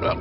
Well,